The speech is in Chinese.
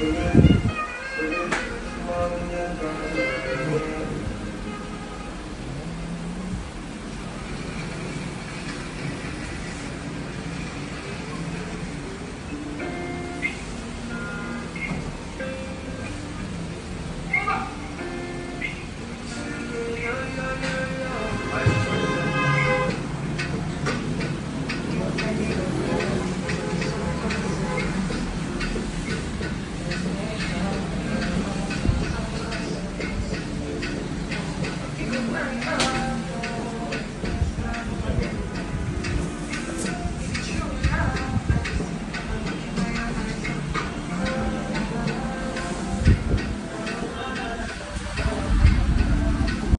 哥哥。